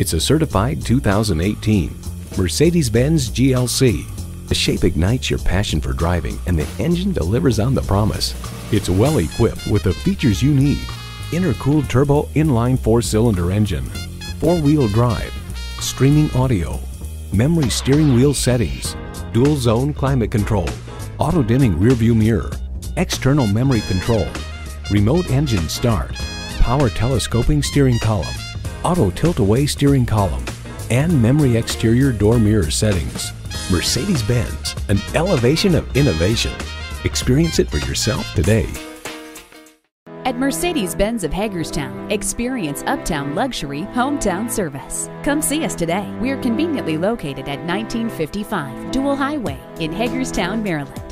It's a certified 2018 Mercedes-Benz GLC. The shape ignites your passion for driving and the engine delivers on the promise. It's well equipped with the features you need. Intercooled turbo inline four-cylinder engine, four-wheel drive, streaming audio, memory steering wheel settings, dual zone climate control, auto dimming rearview mirror, external memory control, remote engine start, power telescoping steering column, auto tilt-away steering column, and memory exterior door mirror settings. Mercedes-Benz, an elevation of innovation. Experience it for yourself today. At Mercedes Benz of Hagerstown, experience uptown luxury, hometown service. Come see us today. We are conveniently located at 1955 Dual Highway in Hagerstown, Maryland.